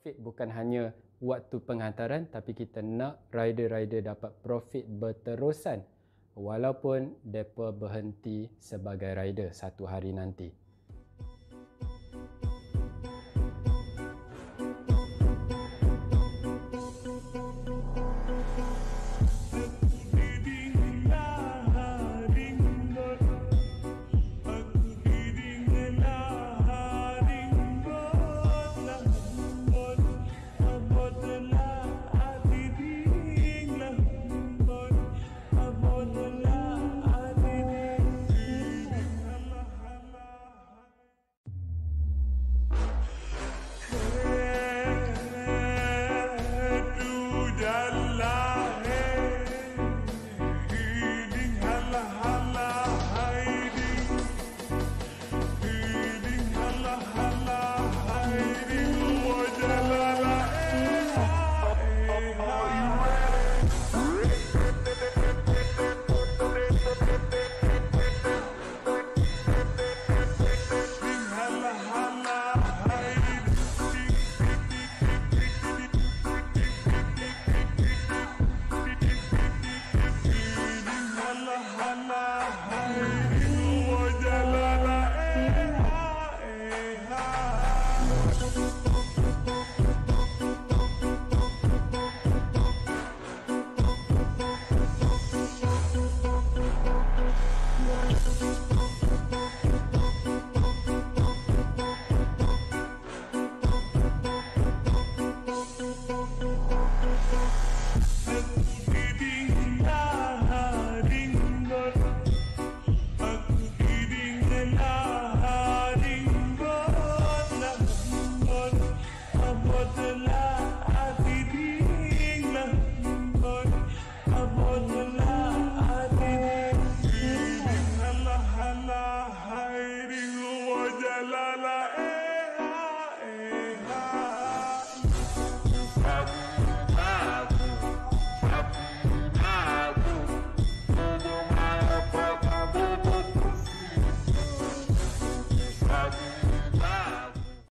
profit bukan hanya waktu penghantaran tapi kita nak rider-rider dapat profit berterusan walaupun mereka berhenti sebagai rider satu hari nanti.